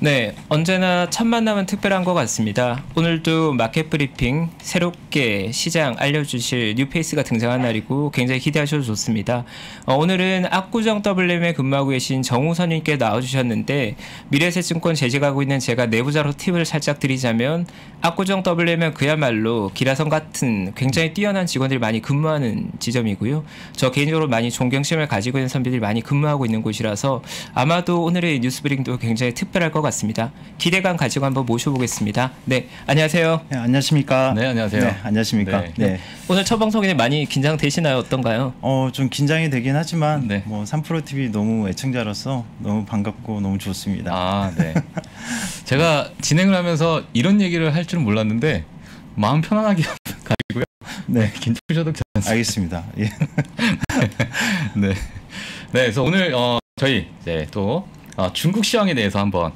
네, 언제나 첫 만남은 특별한 것 같습니다. 오늘도 마켓 브리핑 새롭게 시장 알려주실 뉴페이스가 등장한 날이고 굉장히 기대하셔도 좋습니다. 어, 오늘은 압구정 WM에 근무하고 계신 정웅 선임께 나와주셨는데 미래에셋증권 재직하고 있는 제가 내부자로 팁을 살짝 드리자면 압구정 WM은 그야말로 기라성 같은 굉장히 뛰어난 직원들이 많이 근무하는 지점이고요. 저 개인적으로 많이 존경심을 가지고 있는 선배들이 많이 근무하고 있는 곳이라서 아마도 오늘의 뉴스브링도 굉장히 특별할 것 같습니다. 기대감 가지고 한번 모셔보겠습니다. 네, 안녕하세요. 네, 안녕하십니까? 네, 안녕하세요. 네, 안녕하십니까? 네. 네. 오늘 첫 방송에 많이 긴장되시나요? 어떤가요? 어, 좀 긴장이 되긴 하지만 네. 뭐 3프로 TV 너무 애청자로서 너무 반갑고 너무 좋습니다. 아, 네. 제가 진행을 하면서 이런 얘기를 할 줄은 몰랐는데 마음 편안하게 가지고요. 네. 긴장하셔도 괜찮습니다. 알겠습니다. 예. 네. 네, 그래서 오늘 어, 저희 이제 또 어, 중국 시황에 대해서 한번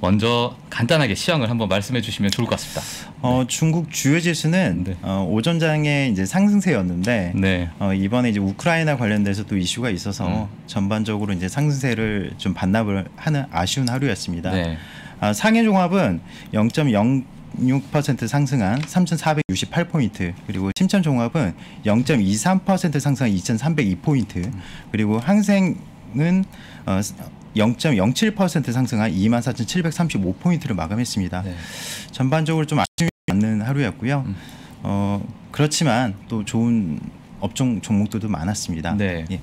먼저 간단하게 시황을 한번 말씀해 주시면 좋을 것 같습니다. 어, 중국 주요 지수는 네. 어, 오전장에 이제 상승세였는데 네. 어, 이번에 이제 우크라이나 관련돼서 또 이슈가 있어서 음. 전반적으로 이제 상승세를 좀 반납을 하는 아쉬운 하루였습니다. 네. 아, 상해 종합은 0.06% 상승한 3,468포인트 그리고 심천 종합은 0.23% 상승한 2,302포인트 그리고 항생은 어, 0.07% 상승한 24,735포인트를 마감했습니다. 네. 전반적으로 좀 아쉬움이 많은 하루였고요. 음. 어, 그렇지만 또 좋은 업종 종목들도 많았습니다. 네. 예.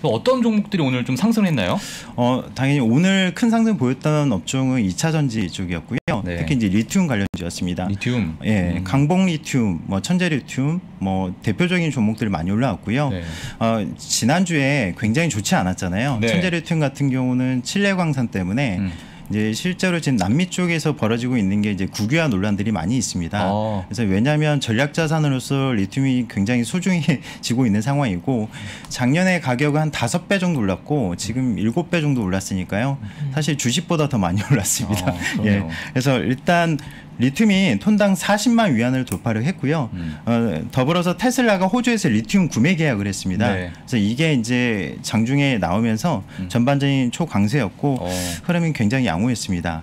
또 어떤 종목들이 오늘 좀 상승했나요? 어, 당연히 오늘 큰 상승 보였던 업종은 2차 전지 쪽이었고요. 네. 특히 이제 리튬 관련주였습니다. 리튬. 예, 음. 강봉 리튬, 뭐 천재 리튬, 뭐 대표적인 종목들이 많이 올라왔고요. 네. 어, 지난주에 굉장히 좋지 않았잖아요. 네. 천재 리튬 같은 경우는 칠레 광산 때문에 음. 이제 실제로 지금 남미 쪽에서 벌어지고 있는 게 이제 국유화 논란들이 많이 있습니다. 어. 그래서 왜냐하면 전략 자산으로서 리튬이 굉장히 소중해지고 있는 상황이고 작년에 가격은 한 다섯 배 정도 올랐고 지금 일곱 배 정도 올랐으니까요. 사실 주식보다 더 많이 올랐습니다. 아, 예. 그래서 일단 리튬이 톤당 40만 위안을 돌파를 했고요. 음. 어, 더불어서 테슬라가 호주에서 리튬 구매 계약을 했습니다. 네. 그래서 이게 이제 장중에 나오면서 음. 전반적인 초강세였고 어. 흐름이 굉장히 양호했습니다.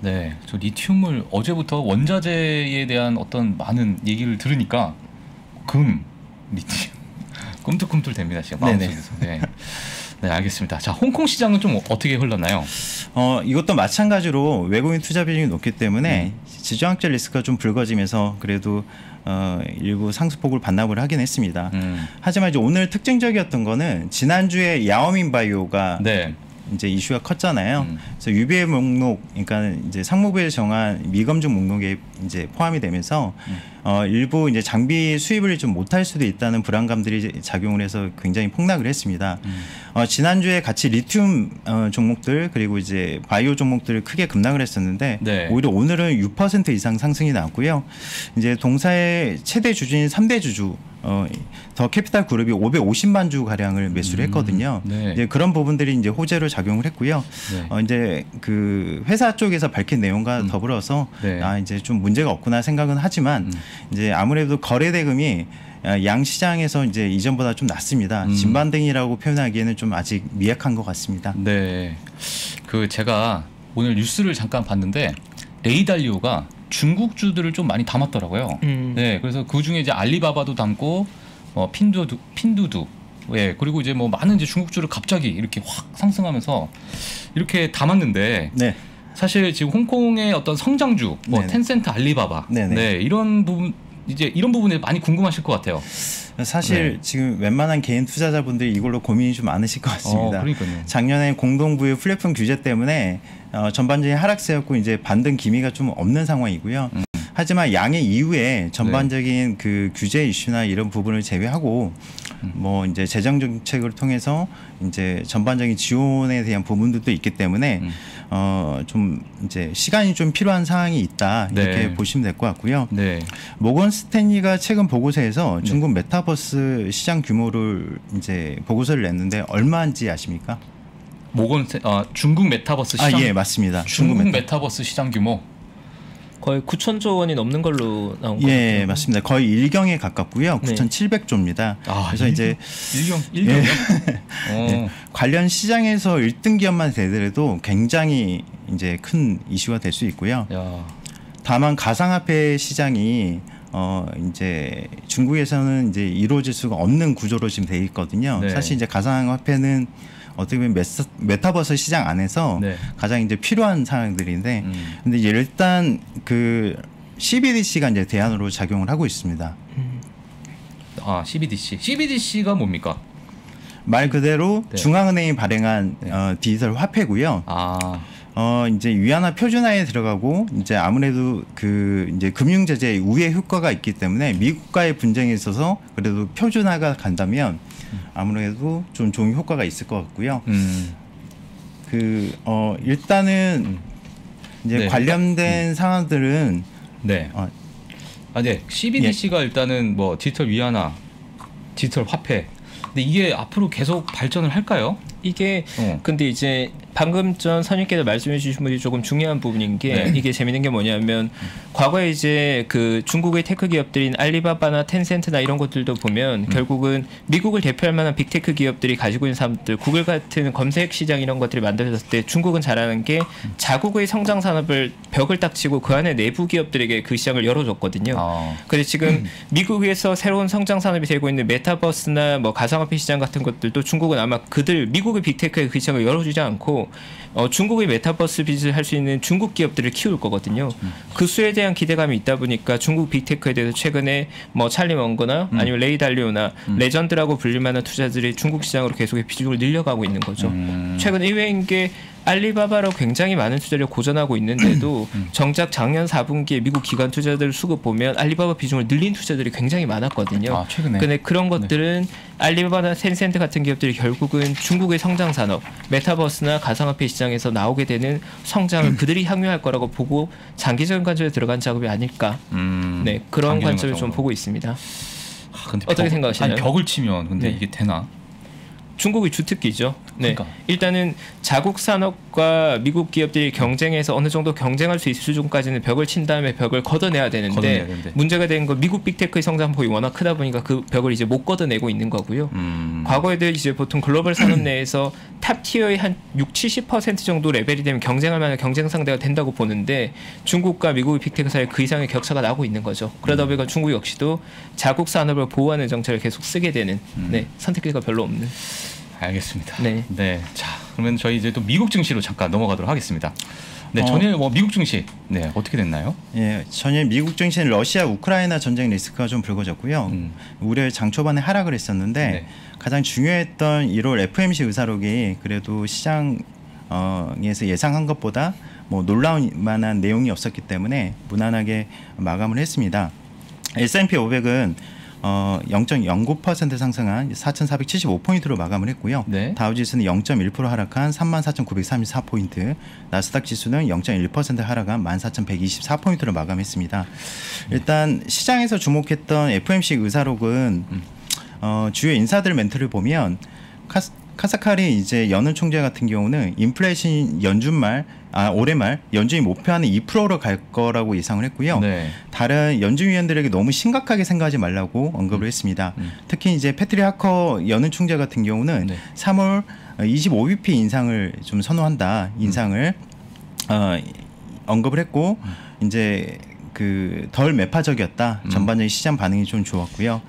네, 저 리튬을 어제부터 원자재에 대한 어떤 많은 얘기를 들으니까 금, 리튬 꿈틀꿈틀 됩니다 지금. 마음속에서. 네. 네, 알겠습니다. 자, 홍콩 시장은 좀 어떻게 흘렀나요? 어, 이것도 마찬가지로 외국인 투자 비중이 높기 때문에 음. 지정학적 리스크가 좀 불거지면서 그래도 어, 일부 상수폭을 반납을 하긴 했습니다. 음, 하지만 이제 오늘 특징적이었던 거는 지난주에 야오민 바이오가 네, 이제 이슈가 컸잖아요. 음. 그래서 유비의 목록, 그러니까 이제 상무부에 정한 미검증 목록에 이제 포함이 되면서 음. 어, 일부 이제 장비 수입을 좀 못할 수도 있다는 불안감들이 작용을 해서 굉장히 폭락을 했습니다. 음. 어, 지난주에 같이 리튬 어, 종목들 그리고 이제 바이오 종목들 크게 급락을 했었는데 네. 오히려 오늘은 6% 이상 상승이 나왔고요. 이제 동사의 최대 주주인 3대 주주 어, 더 캐피탈 그룹이 550만 주 가량을 매수를 했거든요. 네. 이제 그런 부분들이 이제 호재로 작용을 했고요. 네. 어, 이제 그 회사 쪽에서 밝힌 내용과 음. 더불어서 네. 아 이제 좀 문제가 없구나 생각은 하지만 음. 이제 아무래도 거래 대금이 아, 양 시장에서 이제 이전보다 좀 낮습니다. 음. 찐반등이라고 표현하기에는 좀 아직 미약한 것 같습니다. 네. 그 제가 오늘 뉴스를 잠깐 봤는데 레이 달리오가 중국주들을 좀 많이 담았더라고요. 음. 네, 그래서 그 중에 이제 알리바바도 담고 어, 핀두두, 핀두두, 예, 그리고 이제 뭐 많은 이제 중국주를 갑자기 이렇게 확 상승하면서 이렇게 담았는데 네. 사실 지금 홍콩의 어떤 성장주, 뭐 네네. 텐센트, 알리바바, 네네. 네 이런 부분 이제 이런 부분에 많이 궁금하실 것 같아요. 사실 네. 지금 웬만한 개인 투자자분들이 이걸로 고민이 좀 많으실 것 같습니다. 어, 그러니까요. 작년에 공동부의 플랫폼 규제 때문에 어, 전반적인 하락세였고 이제 반등 기미가 좀 없는 상황이고요. 음. 하지만 양의 이후에 전반적인 네. 그 규제 이슈나 이런 부분을 제외하고 음. 뭐 이제 재정 정책을 통해서 이제 전반적인 지원에 대한 부분들도 있기 때문에 음. 어좀 이제 시간이 좀 필요한 상황이 있다 이렇게 네. 보시면 될 것 같고요. 네, 모건 스탠리가 최근 보고서에서 네. 중국 메타버스 시장 규모를 이제 보고서를 냈는데 얼마인지 아십니까? 모건 스- 어, 중국 메타버스 시장 아 예 맞습니다. 중국 메타- 메타버스 시장 규모 거의 9천조 원이 넘는 걸로 나온 것 예, 같아요. 맞습니다. 거의 일경에 가깝고요. 네. 9,700조입니다. 아, 그래서 이제 일경 일경이요? 어. 네, 관련 시장에서 1등 기업만 되더라도 굉장히 이제 큰 이슈가 될 수 있고요. 야. 다만 가상화폐 시장이 어 이제 중국에서는 이제 이루어질 수가 없는 구조로 지금 돼 있거든요. 네. 사실 이제 가상화폐는 어떻게 보면 메타, 메타버스 시장 안에서 네. 가장 이제 필요한 상황들인데, 음. 근데 이제 일단 그 CBDC가 이제 대안으로 작용을 하고 있습니다. 아, CBDC. CBDC가 뭡니까? 말 그대로 네. 중앙은행이 발행한 어, 디지털 화폐고요. 아. 어 이제 위안화 표준화에 들어가고 이제 아무래도 그 이제 금융 제재 우회 효과가 있기 때문에 미국과의 분쟁에 있어서 그래도 표준화가 간다면 아무래도 좀 좋은 효과가 있을 것 같고요. 음. 그어 일단은 이제 네. 관련된 상황들은 네. 어, 아, 네. CBDC가 일단은 뭐 디지털 위안화, 디지털 화폐. 근데 이게 앞으로 계속 발전을 할까요? 이게 어. 근데 이제 방금 전 선임께서 말씀해 주신 부분이 조금 중요한 부분인 게 네. 이게 재밌는 게 뭐냐면 과거에 이제 그 중국의 테크 기업들인 알리바바나 텐센트나 이런 것들도 보면 음. 결국은 미국을 대표할 만한 빅테크 기업들이 가지고 있는 사업들 구글 같은 검색 시장 이런 것들이 만들어졌을 때 중국은 잘하는 게 자국의 성장 산업을 벽을 딱 치고 그 안에 내부 기업들에게 그 시장을 열어줬거든요. 아. 근데 지금 미국에서 새로운 성장 산업이 되고 있는 메타버스나 뭐 가상화폐 시장 같은 것들도 중국은 아마 그들 미국의 빅테크의 그 시장을 열어주지 않고 어, 중국의 메타버스 biz를 할수 있는 중국 기업들을 키울 거거든요. 그 수혜에 대한 기대감이 있다 보니까 중국 빅테크에 대해서 최근에 뭐 찰리 먼거나 아니면 레이 달리오나 레전드라고 불릴 만한 투자자들이 중국 시장으로 계속의 비중을 늘려가고 있는 거죠. 음. 최근 의외인 게 알리바바로 굉장히 많은 투자를 고전하고 있는데도 음. 정작 작년 4분기에 미국 기관 투자들 수급 보면 알리바바 비중을 늘린 투자들이 굉장히 많았거든요. 아, 최근에. 근데 그런 것들은 알리바바나 텐센트 같은 기업들이 결국은 중국의 성장 산업, 메타버스나 가상화폐 시장에서 나오게 되는 성장을 그들이 향유할 거라고 보고 장기적인 관점에 들어간 작업이 아닐까. 음. 네, 그런 관점을 좀. 보고 있습니다. 아, 어떻게 벽- 생각하시나요? 아니, 벽을 치면 근데 네. 이게 되나? 중국의 주특기죠. 네. 그러니까. 일단은 자국 산업과 미국 기업들이 경쟁해서 어느 정도 경쟁할 수 있을 수준까지는 벽을 친 다음에 벽을 걷어내야 되는데, 걷어내야 되는데. 문제가 되는 건 미국 빅테크의 성장폭이 워낙 크다 보니까 그 벽을 이제 못 걷어내고 있는 거고요. 음. 과거에도 이제 보통 글로벌 산업 내에서 top tier의 한 6, 70% 정도 레벨이 되면 경쟁할 만한 경쟁 상대가 된다고 보는데 중국과 미국의 빅테크 사이 그 이상의 격차가 나고 있는 거죠. 그러다 보니까 중국 역시도 자국 산업을 보호하는 정책을 계속 쓰게 되는 네, 선택지가 별로 없는 알겠습니다. 네. 자, 그러면 저희 이제 또 미국 증시로 잠깐 넘어가도록 하겠습니다. 네, 어. 전일 뭐 미국 증시 네 어떻게 됐나요? 예, 전일 미국 증시는 러시아 우크라이나 전쟁 리스크가 좀 불거졌고요. 음. 우려 장 초반에 하락을 했었는데 네. 가장 중요했던 1월 FMC 의사록이 그래도 시장에서 예상한 것보다 뭐 놀라운 만한 내용이 없었기 때문에 무난하게 마감을 했습니다. S&P 500은 어 0.09% 상승한 4,475포인트로 마감을 했고요. 네. 다우지수는 0.1% 하락한 34,934포인트, 나스닥 지수는 0.1% 하락한 14,124포인트로 마감했습니다. 일단 시장에서 주목했던 FMC 의사록은 어, 주요 인사들 멘트를 보면 카스, 카사카리 이제 연은 총재 같은 경우는 인플레이션 연준 말 아, 올해 말 연준이 목표하는 2%로 갈 거라고 예상을 했고요. 네. 다른 연준 위원들에게 너무 심각하게 생각하지 말라고 언급을 했습니다. 특히 이제 패트릭 하커 연은 총재 같은 경우는 네. 3월 25bp 인상을 좀 선호한다. 인상을 어, 언급을 했고 이제 그 덜 매파적이었다. 전반적인 시장 반응이 좀 좋았고요.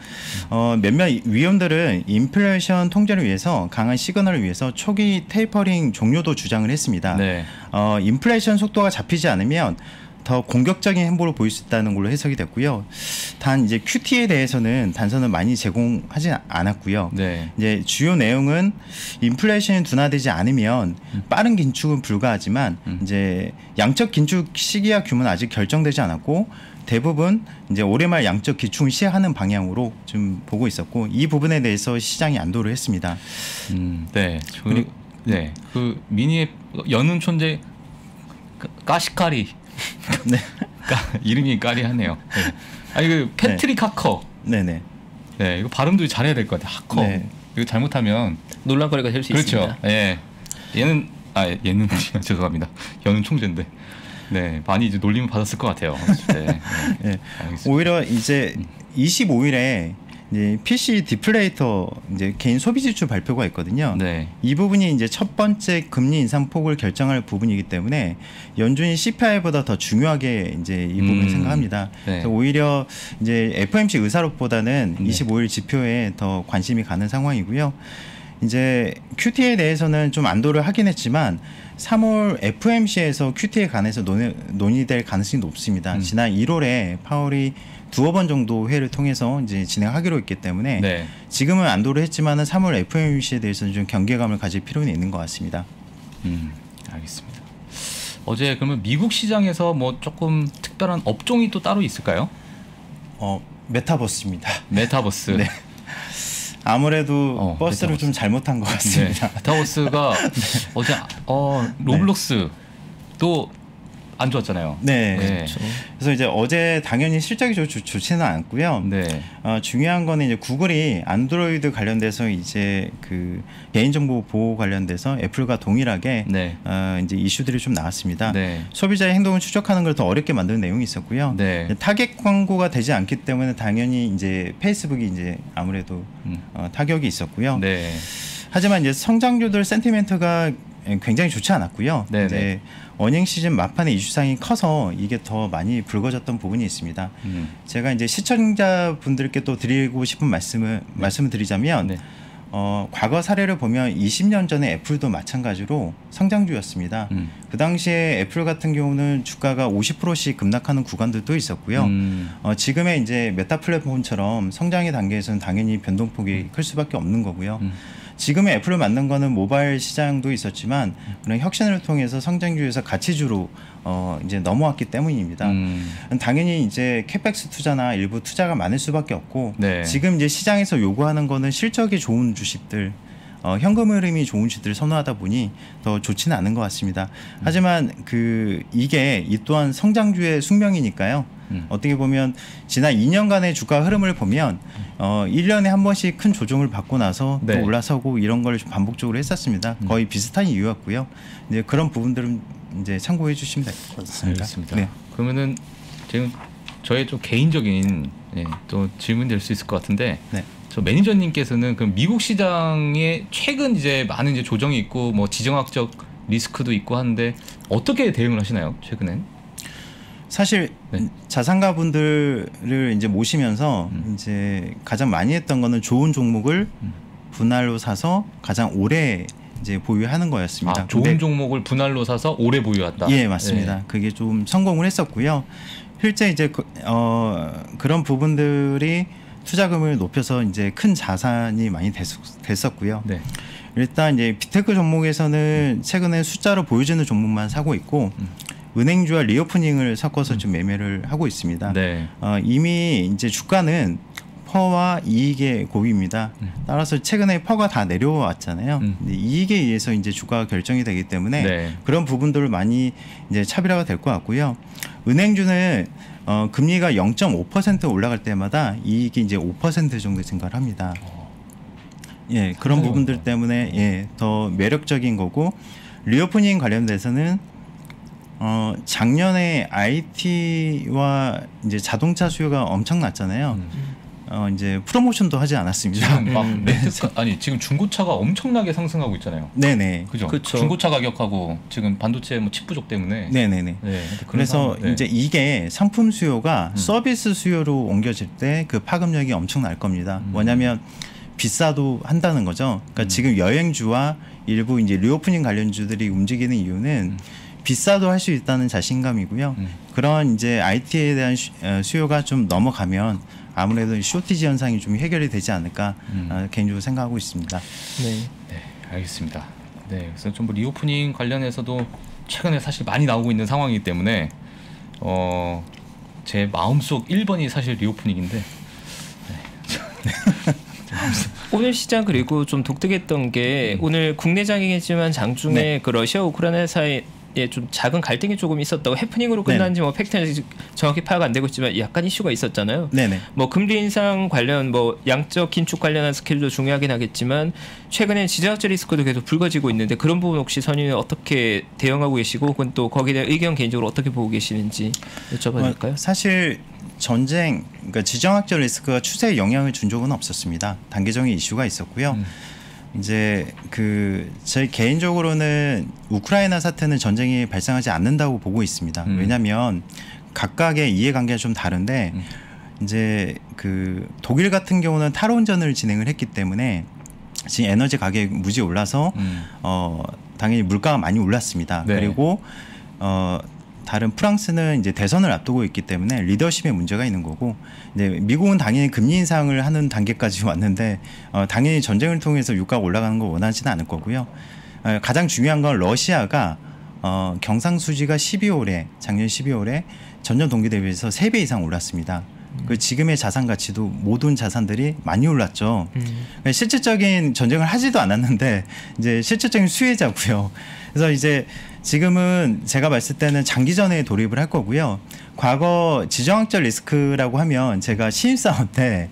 어, 몇몇 위원들은 인플레이션 통제를 위해서 강한 시그널을 위해서 초기 테이퍼링 종료도 주장을 했습니다. 네. 어, 인플레이션 속도가 잡히지 않으면 더 공격적인 행보를 보일 수 있다는 걸로 해석이 됐고요. 단 이제 QT에 대해서는 단서는 많이 제공하지 않았고요. 네. 이제 주요 내용은 인플레이션이 둔화되지 않으면 빠른 긴축은 불가하지만 이제 양적 긴축 시기와 규모는 아직 결정되지 않았고 대부분 이제 올해 말 양적 기축을 시행하는 방향으로 좀 보고 있었고 이 부분에 대해서 시장이 안도를 했습니다. 음, 네. 저, 그리고- 네. 그 미니의 촌재 까- 까시카리. 네, 까, 이름이 까리하네요. 네. 아니 그 패트릭 하커. 네네. 네, 이거 발음도 잘해야 될 것 같아요. 하커. 네. 이거 잘못하면 논란거리가 될수 그렇죠. 있습니다. 예. 얘는 아 얘는 죄송합니다. 연은 총재인데. 네, 많이 이제 놀림을 받았을 것 같아요. 네, 네. 예. 알겠습니다. 오히려 이제 25일에 이제 PC 디플레이터 이제 개인 소비 지출 발표가 있거든요. 네. 이 부분이 이제 첫 번째 금리 인상 폭을 결정할 부분이기 때문에 연준이 CPI보다 더 중요하게 이제 이 부분을 음, 생각합니다. 네. 오히려 이제 FOMC 의사록보다는 네. 25일 지표에 더 관심이 가는 상황이고요. 이제 QT에 대해서는 좀 안도를 하긴 했지만 3월 FOMC에서 QT에 관해서 논의, 논의 될 가능성이 높습니다. 음. 지난 1월에 파월이 두어 번 정도 회의를 통해서 이제 진행하기로 했기 때문에 네. 지금은 안도를 했지만은 3월 FOMC에 대해서는 좀 경계감을 가질 필요는 있는 것 같습니다. 음, 알겠습니다. 어제 그러면 미국 시장에서 뭐 조금 특별한 업종이 또 따로 있을까요? 어, 메타버스입니다. 메타버스. 네. 아무래도 어, 버스를 메타버스. 좀 잘못한 것 네. 같습니다. 메타버스가 어제 어 로블록스 또 안 좋았잖아요. 네. 네. 그렇죠. 그래서 이제 어제 당연히 실적이 좋, 좋, 좋지는 않고요. 네. 어, 중요한 거는 이제 구글이 안드로이드 관련돼서 이제 그 개인정보 보호 관련돼서 애플과 동일하게 네. 어, 이제 이슈들이 좀 나왔습니다. 네. 소비자의 행동을 추적하는 걸 더 어렵게 만드는 내용이 있었고요. 네. 타겟 광고가 되지 않기 때문에 당연히 이제 페이스북이 이제 아무래도 음. 어, 타격이 있었고요. 네. 하지만 이제 성장주들 sentiment가 굉장히 좋지 않았고요. 네네. 이제 earning season 막판에 이슈상이 커서 이게 더 많이 불거졌던 부분이 있습니다. 음. 제가 이제 시청자 분들께 또 드리고 싶은 말씀을 말씀을 드리자면 네. 어, 과거 사례를 보면 20년 전에 애플도 마찬가지로 성장주였습니다. 음. 그 당시에 애플 같은 경우는 주가가 50%씩 급락하는 구간들도 있었고요. 음. 어, 지금의 이제 메타 플랫폼처럼 성장의 단계에서는 당연히 변동폭이 클 수밖에 없는 거고요. 음. 지금의 애플을 만든 거는 모바일 시장도 있었지만 그런 혁신을 통해서 성장주에서 가치주로 어, 이제 넘어왔기 때문입니다. 음. 당연히 이제 캐펙스 투자나 일부 투자가 많을 수밖에 없고 네. 지금 이제 시장에서 요구하는 거는 실적이 좋은 주식들 어, 현금 흐름이 좋은 주식들을 선호하다 보니 더 좋지는 않은 것 같습니다. 하지만 그 이게 이 또한 성장주의 숙명이니까요. 음. 어떻게 보면 지난 2년간의 주가 흐름을 보면 어 1년에 한 번씩 큰 조정을 받고 나서 네. 또 올라서고 이런 걸 좀 반복적으로 했었습니다. 거의 비슷한 이유였고요. 이제 그런 부분들은 이제 참고해 주시면 될 것 같습니다. 알겠습니다. 네. 그러면은 지금 저의 좀 개인적인 예, 또 질문 될 수 있을 것 같은데 네. 저 매니저님께서는 그럼 미국 시장에 최근 이제 많은 이제 조정이 있고 뭐 지정학적 리스크도 있고 하는데 어떻게 대응을 하시나요? 최근엔? 사실 네. 자산가 분들을 이제 모시면서 음. 이제 가장 많이 했던 거는 좋은 종목을 음. 분할로 사서 가장 오래 이제 보유하는 거였습니다. 아, 좋은 근데- 종목을 분할로 사서 오래 보유한다. 예, 맞습니다. 그게 좀 성공을 했었고요. 실제 이제 그, 어, 그런 부분들이 투자금을 높여서 이제 큰 자산이 많이 됐, 됐었 고요. 네. 일단 이제 비테크 종목에서는 최근에 숫자로 보여주는 종목만 사고 있고 음. 은행주와 reopening을 섞어서 좀 매매를 하고 있습니다. 네. 어, 이미 이제 주가는 PER와 이익의 곱입니다. 음. 따라서 최근에 PER가 다 내려왔잖아요. 음. 이익에 의해서 이제 주가가 결정이 되기 때문에 네. 그런 부분들을 많이 이제 차별화가 될 것 같고요. 은행주는 어, 금리가 0.5% 올라갈 때마다 이익이 이제 5% 정도 증가를 합니다. 예, 그런. 부분들 때문에 예, 더 매력적인 거고 reopening 관련돼서는 어, 작년에 IT와 이제 자동차 수요가 엄청 났잖아요. 음. 어, 이제 프로모션도 하지 않았습니다. 지금 막 음. 렌트카 아니 지금 중고차가 엄청나게 상승하고 있잖아요. 네네. 그죠? 그쵸. 중고차 가격하고 지금 반도체 뭐 칩 부족 때문에. 네네네. 네, 그래서 상황- 네. 이제 이게 상품 수요가 음. 서비스 수요로 옮겨질 때 그 파급력이 엄청 날 겁니다. 음. 뭐냐면 비싸도 한다는 거죠. 그러니까 음. 지금 여행주와 일부 이제 reopening 관련주들이 움직이는 이유는 비싸도 할 수 있다는 자신감이고요. 음. 그런 이제 IT에 대한 수- 어, 수요가 좀 넘어가면 아무래도 shortage 현상이 좀 해결이 되지 않을까 음. 어, 개인적으로 생각하고 있습니다. 네. 네, 알겠습니다. 네, 그래서 좀 뭐 reopening 관련해서도 최근에 사실 많이 나오고 있는 상황이기 때문에 어, 제 마음속 1번이 사실 reopening인데 오늘 시장 그리고 좀 독특했던 게 오늘 국내 장이겠지만 장중에 네. 그 러시아 우크라이나 사이 예, 좀 작은 갈등이 조금 있었다고 해프닝으로 네. 끝난지 뭐 팩트는 정확히 파악 안 되고 있지만 약간 이슈가 있었잖아요. 네네. 뭐 금리 인상 관련 뭐 양적 긴축 관련한 스케줄도 중요하긴 하겠지만 최근에 지정학적 리스크도 계속 불거지고 있는데 그런 부분 혹시 선임은 어떻게 대응하고 계시고 혹은 또 거기에 대한 의견 개인적으로 어떻게 보고 계시는지 여쭤봐도 될까요? 어, 사실 전쟁, 그러니까 지정학적 리스크가 추세에 영향을 준 적은 없었습니다. 단계적인 이슈가 있었고요. 음. 이제 그 저희 개인적으로는 우크라이나 사태는 전쟁이 발생하지 않는다고 보고 있습니다. 음. 왜냐하면 각각의 이해관계가 좀 다른데 음. 이제 그 독일 같은 경우는 탈원전을 진행을 했기 때문에 지금 에너지 가격이 무지 올라서 음. 어 당연히 물가가 많이 올랐습니다. 네. 그리고 어 다른 프랑스는 이제 대선을 앞두고 있기 때문에 리더십에 문제가 있는 거고 이제 미국은 당연히 금리 인상을 하는 단계까지 왔는데 어 당연히 전쟁을 통해서 유가가 올라가는 걸 원하지는 않을 거고요. 어, 가장 중요한 건 러시아가 어 경상수지가 12월에 작년 12월에 전년 동기 대비해서 3배 이상 올랐습니다. 그 지금의 자산 가치도 모든 자산들이 많이 올랐죠. 음. 실질적인 전쟁을 하지도 않았는데 이제 실질적인 수혜자고요. 그래서 이제 지금은 제가 봤을 때는 장기전에 돌입을 할 거고요. 과거 지정학적 리스크라고 하면 제가 신입사원 때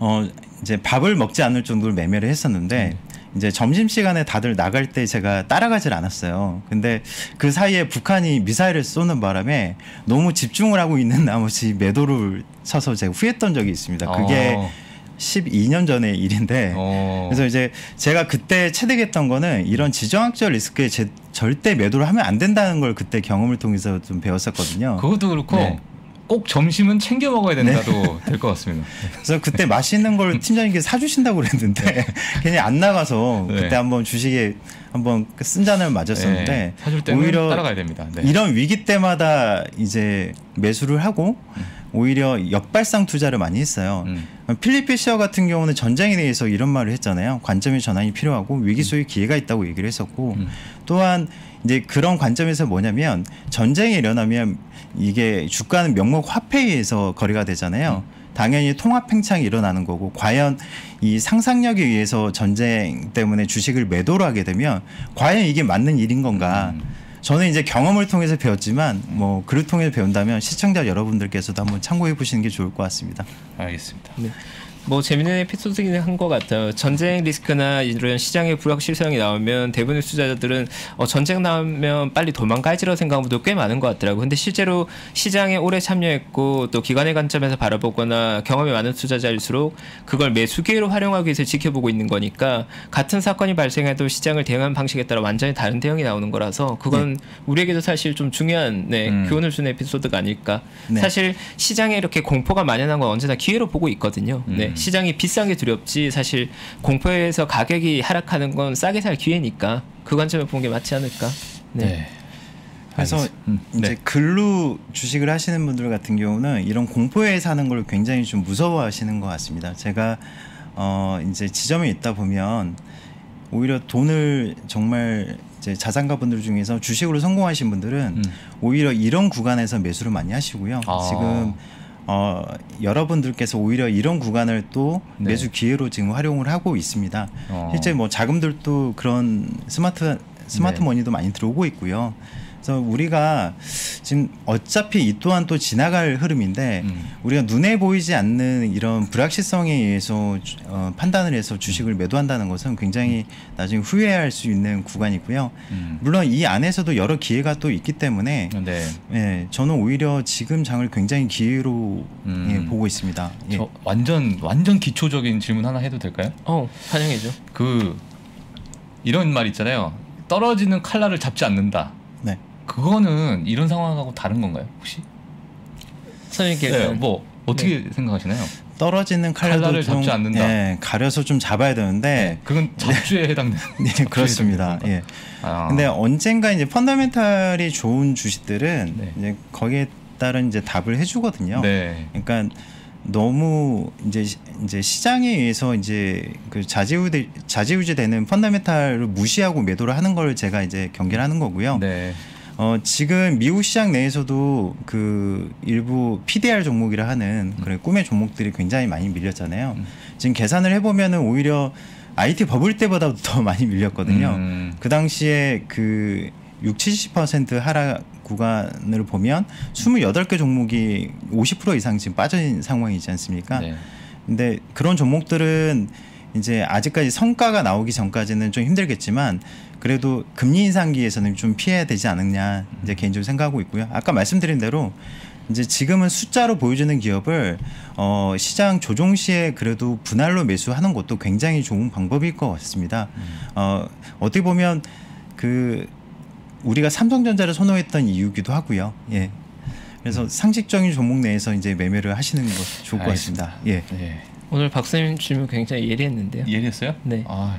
어 이제 밥을 먹지 않을 정도로 매매를 했었는데 이제 점심 시간에 다들 나갈 때 제가 따라가질 않았어요. 근데 그 사이에 북한이 미사일을 쏘는 바람에 너무 집중을 하고 있는 나머지 매도를 쳐서 제가 후회했던 적이 있습니다. 그게 어. 12년 전의 일인데 어. 그래서 이제 제가 그때 체득했던 거는 이런 지정학적 리스크에 제, 절대 매도를 하면 안 된다는 걸 그때 경험을 통해서 좀 배웠었거든요. 그것도 그렇고 네. 꼭 점심은 챙겨 먹어야 된다도 될것 같습니다. 그래서 그때 맛있는 걸 팀장님께서 사주신다고 그랬는데 괜히 안 나가서 네. 그때 한번 주식에 한번 쓴 잔을 맞았었는데 네, 오히려 따라가야 됩니다. 네. 이런 위기 때마다 이제 매수를 하고 오히려 역발상 투자를 많이 했어요. 음. 필립 피셔 같은 경우는 전쟁에 대해서 이런 말을 했잖아요. 관점의 전환이 필요하고 위기 음. 속에 기회가 있다고 얘기를 했었고 또한 이제 그런 관점에서 뭐냐면 전쟁이 일어나면 이게 주가는 명목 화폐에 의해서 거래가 되잖아요. 음. 당연히 통합 팽창이 일어나는 거고 과연 이 상상력에 의해서 전쟁 때문에 주식을 매도를 하게 되면 과연 이게 맞는 일인 건가? 음. 저는 이제 경험을 통해서 배웠지만 뭐 글을 통해서 배운다면 시청자 여러분들께서도 한번 참고해 보시는 게 좋을 것 같습니다. 알겠습니다. 네. 뭐 재밌는 에피소드긴 한 것 같아요. 전쟁 리스크나 이런 시장의 불확실성이 나오면 대부분의 투자자들은 어, 전쟁 나오면 빨리 도망가야지라고 생각하는 분도 꽤 많은 것 같더라고요. 근데 실제로 시장에 오래 참여했고 또 기관의 관점에서 바라보거나 경험이 많은 투자자일수록 그걸 매수 기회로 활용하기 위해서 지켜보고 있는 거니까 같은 사건이 발생해도 시장을 대응하는 방식에 따라 완전히 다른 대응이 나오는 거라서 그건 우리에게도 사실 좀 중요한 네, 음. 교훈을 주는 에피소드가 아닐까. 네. 사실 시장에 이렇게 공포가 만연한 건 언제나 기회로 보고 있거든요. 네, 음. 시장이 비싼 게 두렵지 사실 공포에서 가격이 하락하는 건 싸게 살 기회니까 그 관점을 보는 게 맞지 않을까. 네. 네. 그래서. 음, 이제 네. 글로 주식을 하시는 분들 같은 경우는 이런 공포에 사는 걸 굉장히 좀 무서워하시는 것 같습니다. 제가 어 이제 지점에 있다 보면 오히려 돈을 정말 이제 자산가 분들 중에서 주식으로 성공하신 분들은 음. 오히려 이런 구간에서 매수를 많이 하시고요. 아. 지금 어 여러분들께서 오히려 이런 구간을 또 네. 매수 기회로 지금 활용을 하고 있습니다. 어. 실제 뭐 자금들도 그런 smart smart 네. money도 많이 들어오고 있고요. 그래서 우리가 지금 어차피 이 또한 또 지나갈 흐름인데 음. 우리가 눈에 보이지 않는 이런 불확실성에 의해서 주- 어, 판단을 해서 주식을 매도한다는 것은 굉장히 나중에 후회할 수 있는 구간이고요. 음. 물론 이 안에서도 여러 기회가 또 있기 때문에 네. 예, 저는 오히려 지금 장을 굉장히 기회로 음. 예, 보고 있습니다. 예. 저 완전 완전 기초적인 질문 하나 해도 될까요? 어, 환영해줘. 그 이런 말 있잖아요. 떨어지는 칼날을 잡지 않는다. 네. 그거는 이런 상황하고 다른 건가요? 혹시? 선생님께서 네, 뭐 어떻게 생각하시나요? 떨어지는 칼날을 좀 잡지 않는다. 예, 가려서 좀 잡아야 되는데 그건 잡주에 해당되는. 네, 그렇습니다. 예. 아. 근데 언젠가 이제 펀더멘탈이 좋은 주식들은 네. 이제 거기에 따른 이제 답을 해주거든요. 네. 그러니까 너무 이제 시- 이제 시장에 의해서 이제 그 자지우지 자지우지되는 펀더멘탈을 무시하고 매도를 하는 걸 제가 이제 경계를 하는 거고요. 네. 어 지금 미국 시장 내에서도 그 일부 PDR 종목이라 하는 그런 꿈의 종목들이 굉장히 많이 밀렸잖아요. 음. 지금 계산을 해보면은 오히려 IT 버블 때보다도 더 많이 밀렸거든요. 음. 그 당시에 그 6, 70% 하락 구간을 보면 28개 종목이 50% 이상 지금 빠진 상황이지 않습니까? 네. 근데 그런 종목들은 이제 아직까지 성과가 나오기 전까지는 좀 힘들겠지만 그래도 금리 인상기에서는 좀 피해야 되지 않느냐 이제 개인적으로 생각하고 있고요. 아까 말씀드린 대로 이제 지금은 숫자로 보여주는 기업을 어 시장 조종 시에 그래도 분할로 매수하는 것도 굉장히 좋은 방법일 것 같습니다. 어 어떻게 보면 그 우리가 삼성전자를 선호했던 이유기도 하고요. 예. 그래서 상식적인 종목 내에서 이제 매매를 하시는 것 좋을 것 같습니다. 예. 네. 오늘 박사님 질문 굉장히 예리했는데요. 이해했어요? 네. 아,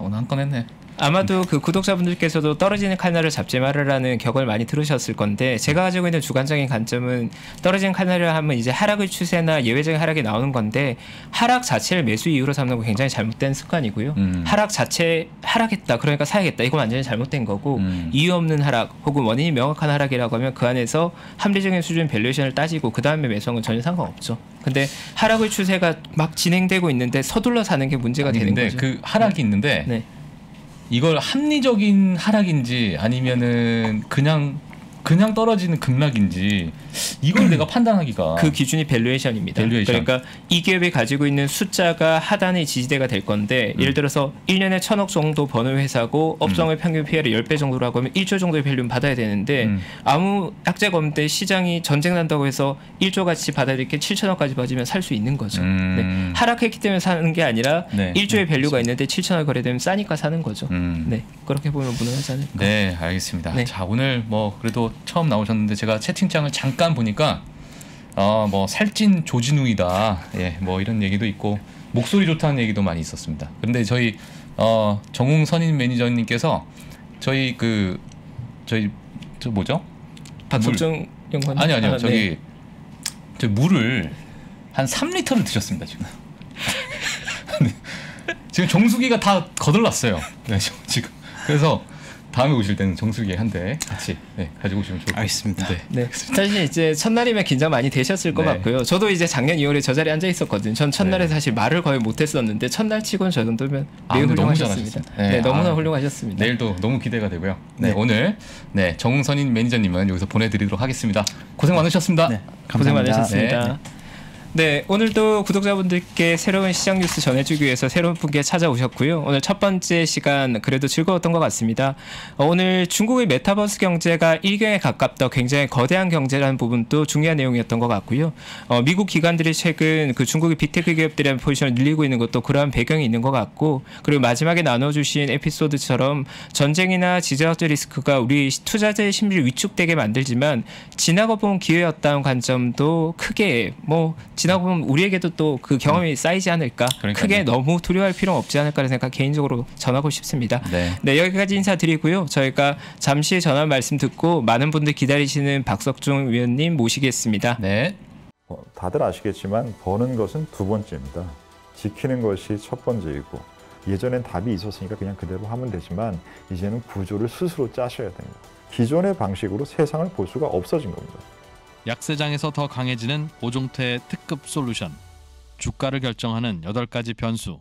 오늘 한 건 했네. 아마도 그 구독자분들께서도 떨어지는 칼날을 잡지 말으라는 격을 많이 들으셨을 건데 제가 가지고 있는 주관적인 관점은 떨어지는 칼날을 하면 이제 하락의 추세나 예외적인 하락이 나오는 건데 하락 자체를 매수 이유로 삼는 건 굉장히 잘못된 습관이고요. 음. 하락 자체 하락했다 그러니까 사야겠다 이건 완전히 잘못된 거고 음. 이유 없는 하락 혹은 원인이 명확한 하락이라고 하면 그 안에서 합리적인 수준 valuation을 따지고 그 다음에 매수한 건 전혀 상관없죠. 근데 하락의 추세가 막 진행되고 있는데 서둘러 사는 게 문제가 되는 거죠. 그 하락이 있는데 네. 이걸 합리적인 하락인지 아니면은 그냥 그냥 떨어지는 급락인지 이걸 내가 판단하기가 그 기준이 valuation입니다. valuation. 그러니까 이 기업이 가지고 있는 숫자가 하단의 지지대가 될 건데 예를 들어서 1년에 천억 정도 버는 회사고 업종의 평균 PER이 10배 정도라고 하면 1조 정도의 value는 받아야 되는데 음. 아무 악재가 없는데 시장이 전쟁 난다고 해서 1조 가치 받아야 될게 7천억까지 받으면 살 수 있는 거죠. 음. 네. 하락했기 때문에 사는 게 아니라 네. 1조의 value가 있는데 7천억 거래되면 싸니까 사는 거죠. 음. 네. 그렇게 보면 무난하지 않을까. 네, 알겠습니다. 네. 자, 오늘 뭐 그래도 처음 나오셨는데 제가 채팅창을 잠깐 보니까 어, 뭐 살찐 조진웅이다. 예, 뭐 이런 얘기도 있고 목소리 좋다는 얘기도 많이 있었습니다. 그런데 저희 어, 정웅 선임 매니저님께서 저희 그 저희 저 뭐죠? 박석정 연구원 아니 아니요. 아, 저기 네. 저 물을 한 3리터를 드셨습니다, 지금. 네. 지금 정수기가 다 거들났어요. 네, 지금. 그래서 다음에 오실 때는 정수기 한대 같이 네, 가지고 오시면 좋을 것 알겠습니다. 같습니다. 네. 사실 이제 첫날이면 긴장 많이 되셨을 것 네. 같고요. 저도 이제 작년 2월에 저 자리에 앉아 있었거든요. 전 첫날에 사실 말을 거의 못했었는데 첫날 치고는 저 정도면 아, 매우 너무 훌륭하셨습니다. 네, 네, 너무나 아, 훌륭하셨습니다. 내일도 너무 기대가 되고요. 네, 네. 오늘 네, 정웅선인 매니저님은 여기서 보내드리도록 하겠습니다. 고생 많으셨습니다. 네, 고생. 많으셨습니다. 네. 네. 오늘도 구독자분들께 새로운 시장 뉴스 전해주기 위해서 새로운 분께 찾아오셨고요. 오늘 첫 번째 시간 그래도 즐거웠던 것 같습니다. 어, 오늘 중국의 메타버스 경제가 일경에 가깝다 굉장히 거대한 경제라는 부분도 중요한 내용이었던 것 같고요. 어, 미국 기관들이 최근 그 중국의 빅테크 기업들의 포지션을 늘리고 있는 것도 그러한 배경이 있는 것 같고 그리고 마지막에 나눠주신 에피소드처럼 전쟁이나 지정학적 리스크가 우리 투자자의 심리를 위축되게 만들지만 지나고 본 기회였다는 관점도 크게 뭐 지나고 보면 우리에게도 또 그 경험이 쌓이지 않을까 그러니까요. 크게 너무 두려워할 필요는 없지 않을까라는 생각 개인적으로 전하고 싶습니다. 네. 네 여기까지 인사드리고요. 저희가 잠시 전화 말씀 듣고 많은 분들 기다리시는 박석중 위원님 모시겠습니다. 네. 어, 다들 아시겠지만 버는 것은 두 번째입니다. 지키는 것이 첫 번째이고 예전엔 답이 있었으니까 그냥 그대로 하면 되지만 이제는 구조를 스스로 짜셔야 됩니다. 기존의 방식으로 세상을 볼 수가 없어진 겁니다. 약세장에서 더 강해지는 오종태의 특급 솔루션. 주가를 결정하는 8가지 변수.